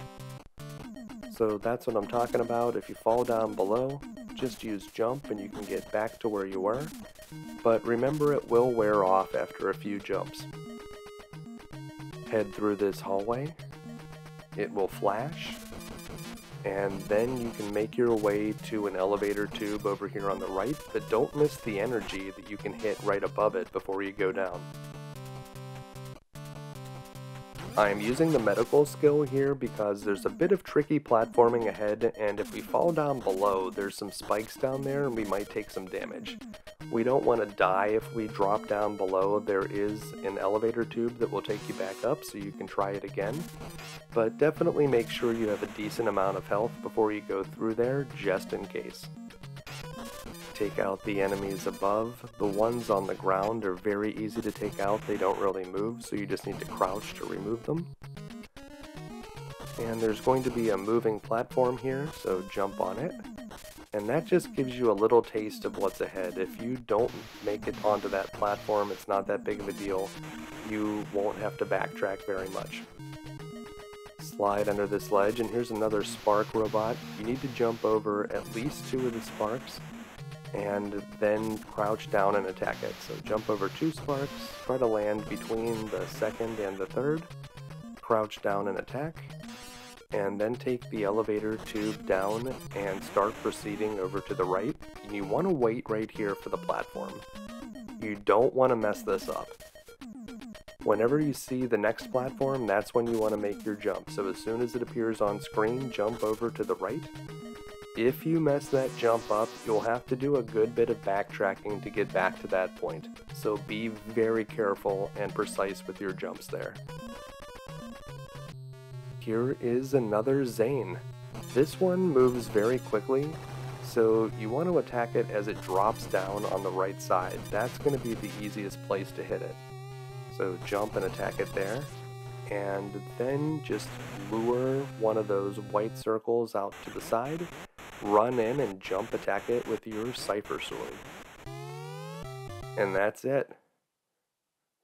So that's what I'm talking about. If you fall down below, just use jump and you can get back to where you were. But remember it will wear off after a few jumps. Head through this hallway. It will flash. And then you can make your way to an elevator tube over here on the right, but don't miss the energy that you can hit right above it before you go down. I am using the medical skill here because there's a bit of tricky platforming ahead and if we fall down below there's some spikes down there and we might take some damage. We don't want to die if we drop down below. There is an elevator tube that will take you back up so you can try it again. But definitely make sure you have a decent amount of health before you go through there just in case take out the enemies above. The ones on the ground are very easy to take out, they don't really move, so you just need to crouch to remove them. And there's going to be a moving platform here, so jump on it. And that just gives you a little taste of what's ahead. If you don't make it onto that platform, it's not that big of a deal. You won't have to backtrack very much. Slide under this ledge, and here's another spark robot. You need to jump over at least two of the sparks, and then crouch down and attack it. So jump over two sparks, try to land between the second and the third, crouch down and attack, and then take the elevator tube down and start proceeding over to the right. You want to wait right here for the platform. You don't want to mess this up. Whenever you see the next platform, that's when you want to make your jump. So as soon as it appears on screen, jump over to the right if you mess that jump up, you'll have to do a good bit of backtracking to get back to that point, so be very careful and precise with your jumps there. Here is another Zane. This one moves very quickly, so you want to attack it as it drops down on the right side. That's going to be the easiest place to hit it. So jump and attack it there, and then just lure one of those white circles out to the side, run in and jump attack it with your Cypher Sword. And that's it.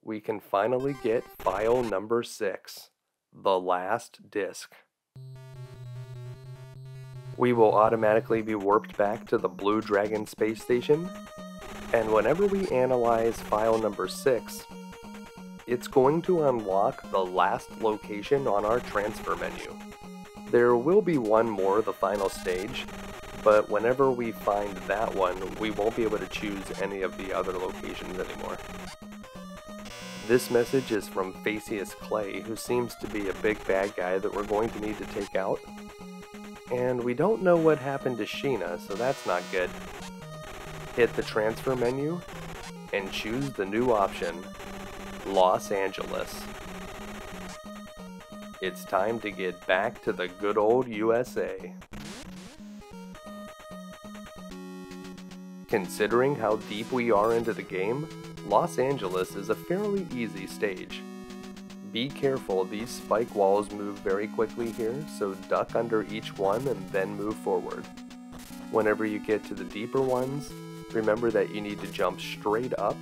We can finally get file number 6, the last disk. We will automatically be warped back to the Blue Dragon space station, and whenever we analyze file number 6, it's going to unlock the last location on our transfer menu. There will be one more, the final stage, but whenever we find that one, we won't be able to choose any of the other locations anymore. This message is from Faceas Clay, who seems to be a big bad guy that we're going to need to take out. And we don't know what happened to Sheena, so that's not good. Hit the transfer menu, and choose the new option, Los Angeles. It's time to get back to the good old USA. Considering how deep we are into the game, Los Angeles is a fairly easy stage. Be careful, these spike walls move very quickly here, so duck under each one and then move forward. Whenever you get to the deeper ones, remember that you need to jump straight up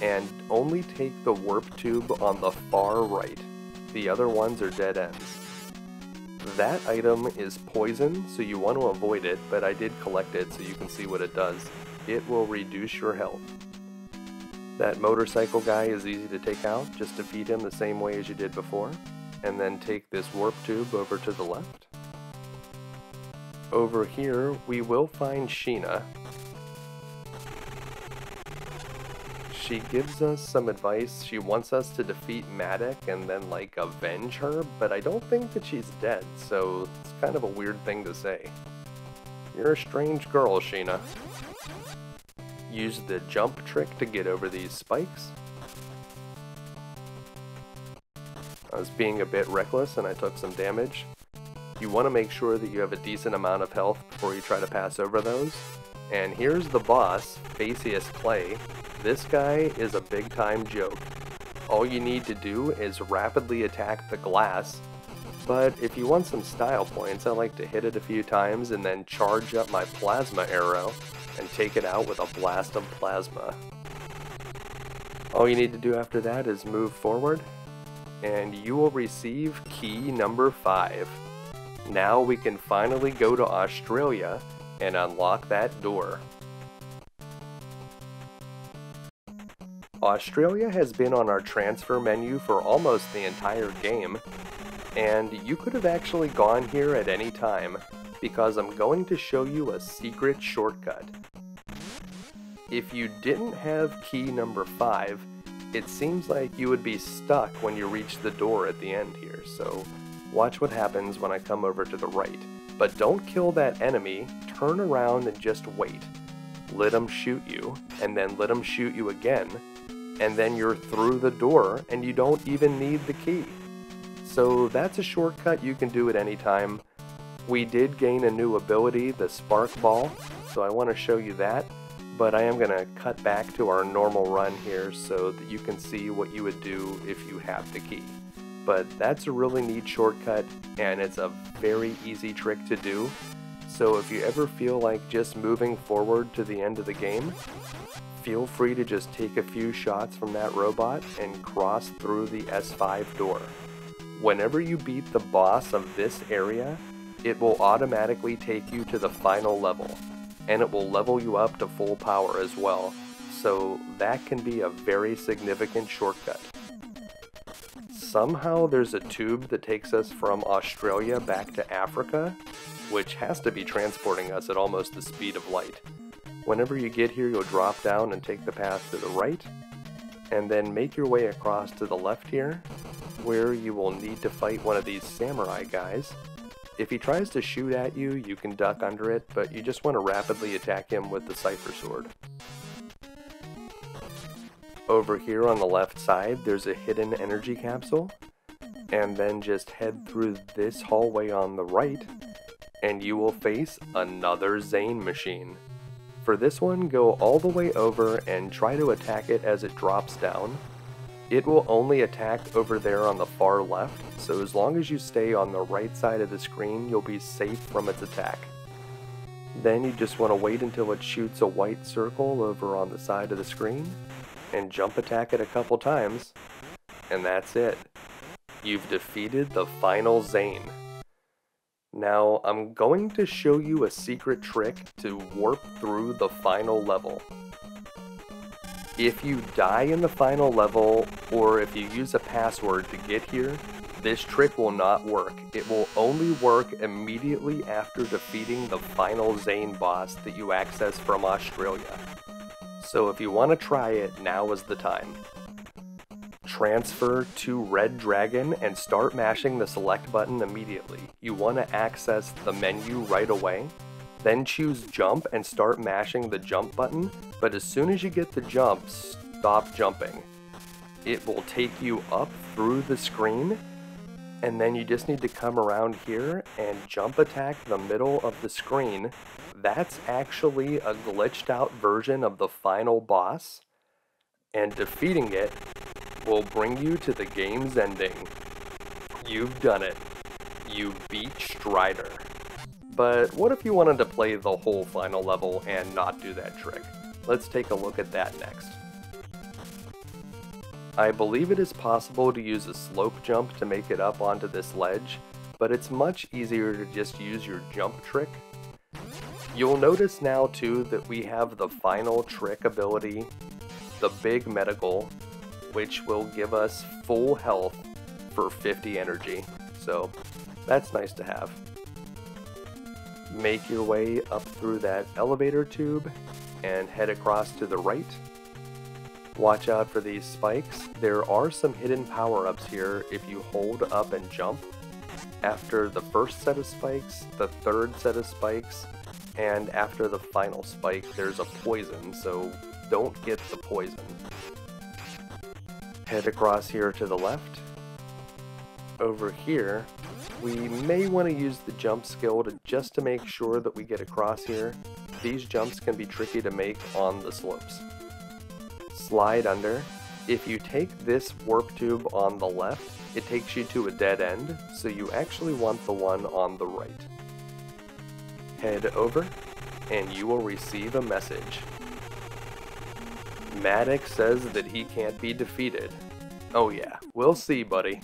and only take the warp tube on the far right. The other ones are dead ends. That item is poison, so you want to avoid it, but I did collect it so you can see what it does. It will reduce your health. That motorcycle guy is easy to take out, just defeat him the same way as you did before, and then take this warp tube over to the left. Over here, we will find Sheena, she gives us some advice. She wants us to defeat Matic and then, like, avenge her, but I don't think that she's dead, so it's kind of a weird thing to say. You're a strange girl, Sheena. Use the jump trick to get over these spikes. I was being a bit reckless and I took some damage. you want to make sure that you have a decent amount of health before you try to pass over those. And here's the boss, Faceas Clay. This guy is a big time joke. All you need to do is rapidly attack the glass, but if you want some style points, I like to hit it a few times and then charge up my plasma arrow and take it out with a blast of plasma. All you need to do after that is move forward, and you will receive key number 5. Now we can finally go to Australia and unlock that door. Australia has been on our transfer menu for almost the entire game, and you could have actually gone here at any time, because I'm going to show you a secret shortcut. If you didn't have key number 5, it seems like you would be stuck when you reach the door at the end here, so watch what happens when I come over to the right. But don't kill that enemy, turn around and just wait. Let them shoot you, and then let them shoot you again, and then you're through the door and you don't even need the key. So that's a shortcut you can do at any time. We did gain a new ability, the Spark Ball, so I want to show you that, but I am going to cut back to our normal run here so that you can see what you would do if you have the key. But that's a really neat shortcut, and it's a very easy trick to do, so if you ever feel like just moving forward to the end of the game, feel free to just take a few shots from that robot and cross through the S5 door. Whenever you beat the boss of this area, it will automatically take you to the final level, and it will level you up to full power as well, so that can be a very significant shortcut. Somehow there's a tube that takes us from Australia back to Africa, which has to be transporting us at almost the speed of light. Whenever you get here, you'll drop down and take the path to the right, and then make your way across to the left here, where you will need to fight one of these samurai guys. If he tries to shoot at you, you can duck under it, but you just want to rapidly attack him with the Cypher Sword. Over here on the left side, there's a hidden energy capsule, and then just head through this hallway on the right, and you will face another Zane machine. For this one, go all the way over and try to attack it as it drops down, it will only attack over there on the far left, so as long as you stay on the right side of the screen, you'll be safe from its attack. Then you just want to wait until it shoots a white circle over on the side of the screen, and jump attack it a couple times, and that's it. You've defeated the final Zane. Now, I'm going to show you a secret trick to warp through the final level. If you die in the final level, or if you use a password to get here, this trick will not work. It will only work immediately after defeating the final Zane boss that you access from Australia. So if you want to try it, now is the time. Transfer to Red Dragon and start mashing the select button immediately. You want to access the menu right away, then choose jump and start mashing the jump button, but as soon as you get the jump, stop jumping. It will take you up through the screen, and then you just need to come around here and jump attack the middle of the screen. That's actually a glitched out version of the final boss, and defeating it will bring you to the game's ending. You've done it. You beat Strider. But what if you wanted to play the whole final level and not do that trick? Let's take a look at that next. I believe it is possible to use a slope jump to make it up onto this ledge, but it's much easier to just use your jump trick. You'll notice now too that we have the final trick ability, the big medical, which will give us full health for 50 energy, so that's nice to have make your way up through that elevator tube and head across to the right. Watch out for these spikes. There are some hidden power-ups here if you hold up and jump. After the first set of spikes, the third set of spikes, and after the final spike, there's a poison, so don't get the poison. Head across here to the left. Over here, We may want to use the jump skill to just to make sure that we get across here. These jumps can be tricky to make on the slopes. Slide under. If you take this warp tube on the left, it takes you to a dead end, so you actually want the one on the right. Head over, and you will receive a message. Matic says that he can't be defeated. Oh yeah, we'll see, buddy.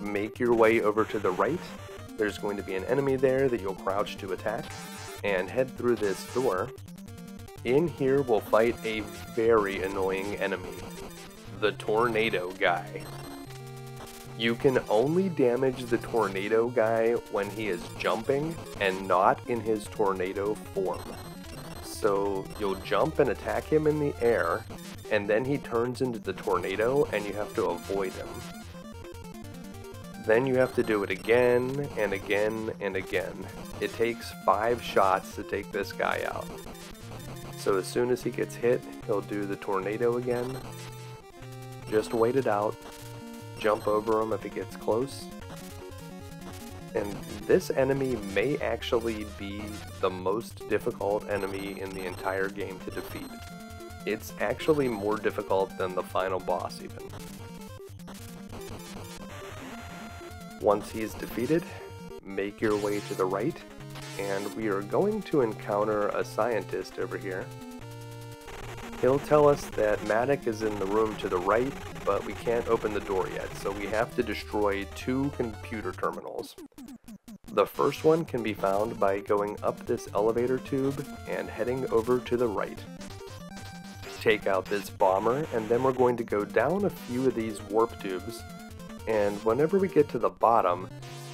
Make your way over to the right. There's going to be an enemy there that you'll crouch to attack, and head through this door. In here, we'll fight a very annoying enemy, the Tornado Guy. You can only damage the Tornado Guy when he is jumping and not in his tornado form. So you'll jump and attack him in the air, and then he turns into the tornado and you have to avoid him. Then you have to do it again and again and again. It takes five shots to take this guy out. So as soon as he gets hit, he'll do the tornado again. Just wait it out. Jump over him if he gets close. And this enemy may actually be the most difficult enemy in the entire game to defeat. It's actually more difficult than the final boss even. Once he's defeated, make your way to the right, and we are going to encounter a scientist over here. He'll tell us that Matic is in the room to the right, but we can't open the door yet, so we have to destroy two computer terminals. The first one can be found by going up this elevator tube and heading over to the right. Take out this bomber, and then we're going to go down a few of these warp tubes, and whenever we get to the bottom,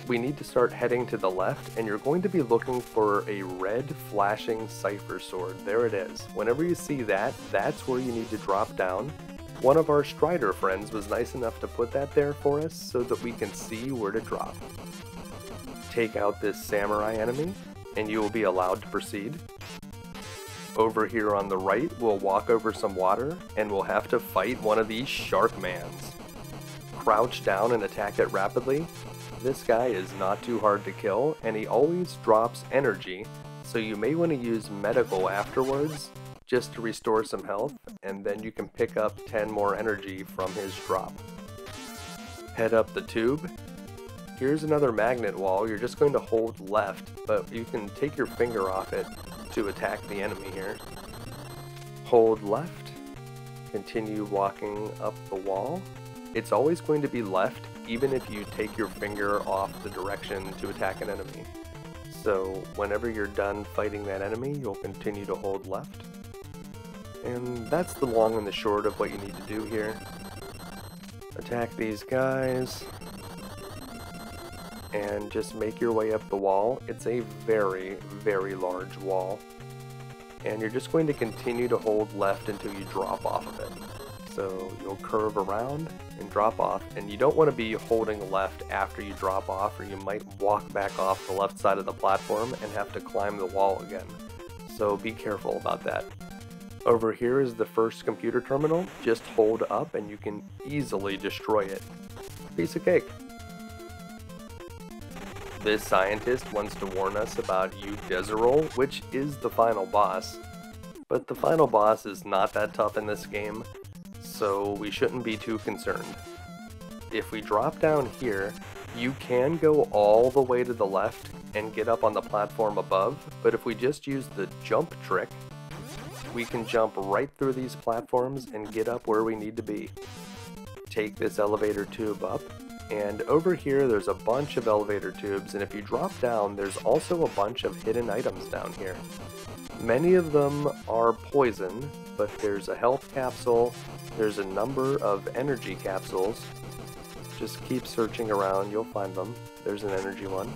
we need to start heading to the left, and you're going to be looking for a red flashing Cypher Sword. There it is. Whenever you see that, that's where you need to drop down. One of our Strider friends was nice enough to put that there for us so that we can see where to drop take out this samurai enemy, and you will be allowed to proceed. Over here on the right, we'll walk over some water, and we'll have to fight one of these Sharkmans. Crouch down and attack it rapidly. This guy is not too hard to kill, and he always drops energy, so you may want to use medical afterwards, just to restore some health, and then you can pick up 10 more energy from his drop. Head up the tube, Here's another magnet wall. You're just going to hold left, but you can take your finger off it to attack the enemy here. Hold left. Continue walking up the wall. It's always going to be left, even if you take your finger off the direction to attack an enemy. So whenever you're done fighting that enemy, you'll continue to hold left. And that's the long and the short of what you need to do here. Attack these guys, and just make your way up the wall. It's a very, very large wall. And you're just going to continue to hold left until you drop off of it. So you'll curve around and drop off, and you don't want to be holding left after you drop off, or you might walk back off the left side of the platform and have to climb the wall again. So be careful about that. Over here is the first computer terminal. Just hold up and you can easily destroy it. Piece of cake. This scientist wants to warn us about you, Yggdrasil, which is the final boss. But the final boss is not that tough in this game, so we shouldn't be too concerned. If we drop down here, you can go all the way to the left and get up on the platform above, but if we just use the jump trick, we can jump right through these platforms and get up where we need to be. Take this elevator tube up, and over here there's a bunch of elevator tubes and if you drop down there's also a bunch of hidden items down here. Many of them are poison, but there's a health capsule, there's a number of energy capsules. Just keep searching around, you'll find them. There's an energy one.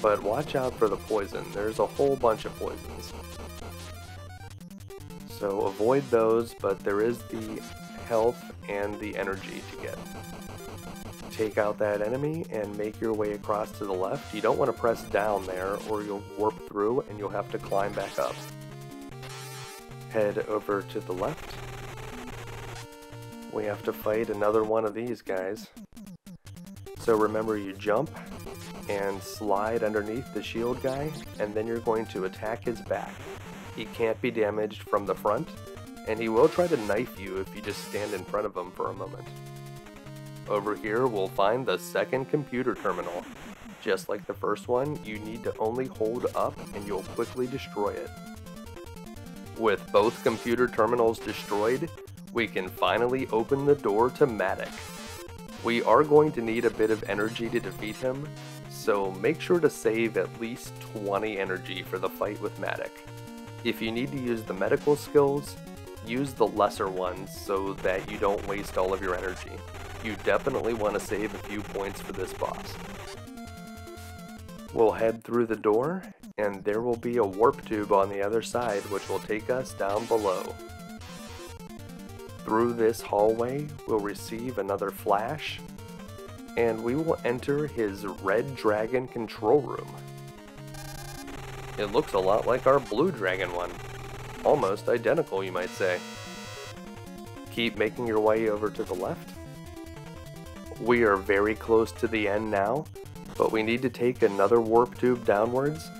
But watch out for the poison, there's a whole bunch of poisons. So avoid those, but there is the health and the energy to get. Take out that enemy and make your way across to the left. You don't want to press down there or you'll warp through and you'll have to climb back up. Head over to the left. We have to fight another one of these guys. So remember you jump and slide underneath the shield guy, and then you're going to attack his back. He can't be damaged from the front, and he will try to knife you if you just stand in front of him for a moment. Over here, we'll find the second computer terminal. Just like the first one, you need to only hold up and you'll quickly destroy it. With both computer terminals destroyed, we can finally open the door to Matic. We are going to need a bit of energy to defeat him, so make sure to save at least 20 energy for the fight with Matic. If you need to use the medical skills, use the lesser ones so that you don't waste all of your energy. You definitely want to save a few points for this boss. We'll head through the door, and there will be a warp tube on the other side which will take us down below. Through this hallway, we'll receive another flash, and we will enter his Red Dragon control room. It looks a lot like our Blue Dragon one. Almost identical, you might say. Keep making your way over to the left. We are very close to the end now, but we need to take another warp tube downwards,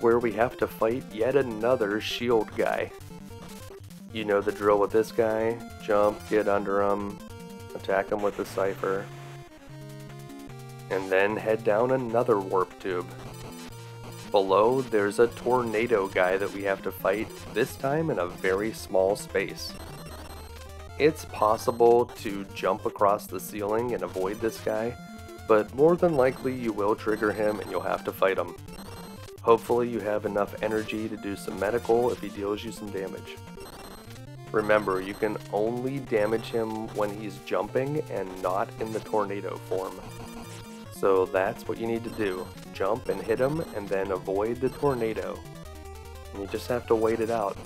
where we have to fight yet another shield guy. You know the drill with this guy, jump, get under him, attack him with the Cypher, and then head down another warp tube. Below, there's a tornado guy that we have to fight, this time in a very small space. It's possible to jump across the ceiling and avoid this guy, but more than likely you will trigger him and you'll have to fight him. Hopefully you have enough energy to do some medical if he deals you some damage. Remember, you can only damage him when he's jumping and not in the tornado form. So that's what you need to do. Jump and hit him and then avoid the tornado. And you just have to wait it out.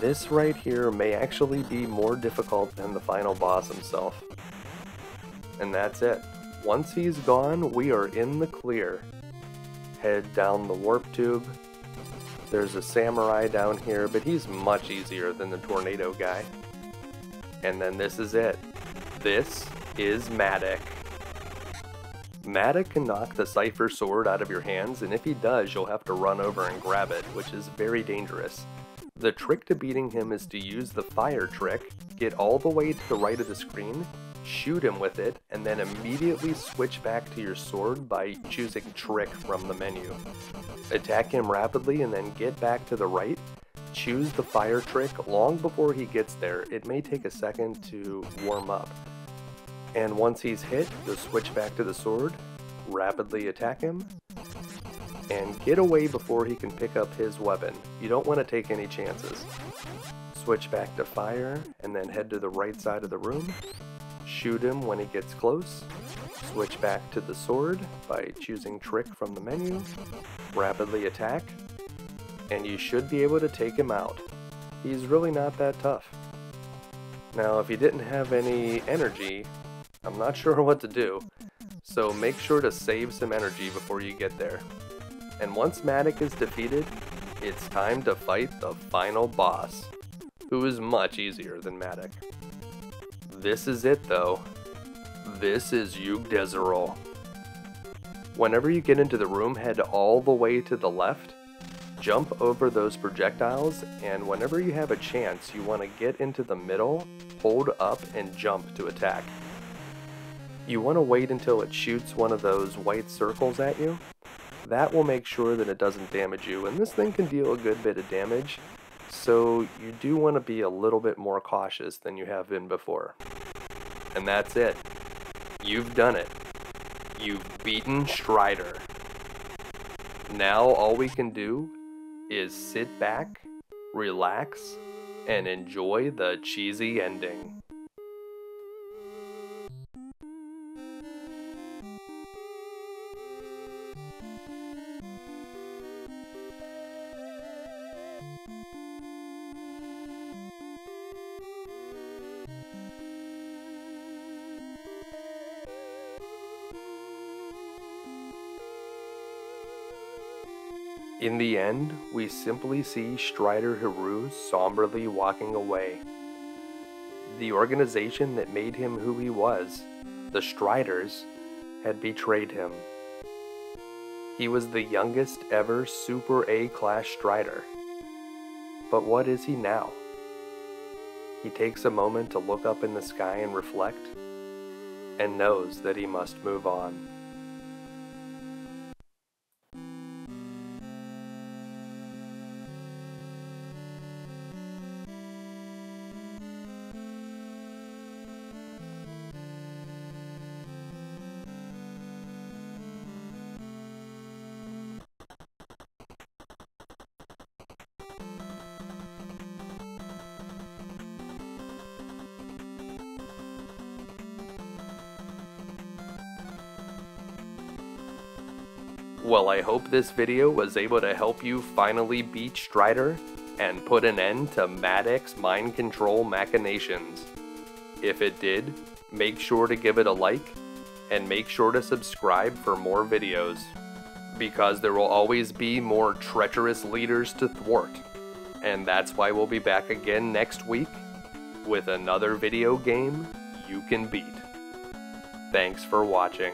This right here may actually be more difficult than the final boss himself. And that's it. Once he's gone, we are in the clear. Head down the warp tube. There's a samurai down here, but he's much easier than the tornado guy. And then this is it. This is Matic. Matic can knock the Cypher sword out of your hands, and if he does, you'll have to run over and grab it, which is very dangerous. The trick to beating him is to use the fire trick, get all the way to the right of the screen, shoot him with it, and then immediately switch back to your sword by choosing trick from the menu. Attack him rapidly and then get back to the right, choose the fire trick long before he gets there. It may take a second to warm up. And once he's hit, you'll switch back to the sword, rapidly attack him, and get away before he can pick up his weapon. You don't want to take any chances. Switch back to fire, and then head to the right side of the room, shoot him when he gets close, switch back to the sword by choosing trick from the menu, rapidly attack, and you should be able to take him out. He's really not that tough. Now, if he didn't have any energy, I'm not sure what to do, so make sure to save some energy before you get there. And once Matic is defeated, it's time to fight the final boss, who is much easier than Matic. This is it though. This is Yggdrasil. Whenever you get into the room, head all the way to the left, jump over those projectiles, and whenever you have a chance, you want to get into the middle, hold up, and jump to attack. You want to wait until it shoots one of those white circles at you. That will make sure that it doesn't damage you, and this thing can deal a good bit of damage, so you do want to be a little bit more cautious than you have been before. And that's it. You've done it. You've beaten Strider. Now all we can do is sit back, relax, and enjoy the cheesy ending. The end, we simply see Strider Hiryu somberly walking away. The organization that made him who he was, the Striders, had betrayed him. He was the youngest ever Super A class Strider. But what is he now? He takes a moment to look up in the sky and reflect, and knows that he must move on. Hope this video was able to help you finally beat Strider and put an end to Matic's mind control machinations. If it did, make sure to give it a like and make sure to subscribe for more videos because there will always be more treacherous leaders to thwart. And that's why we'll be back again next week with another video game you can beat. Thanks for watching.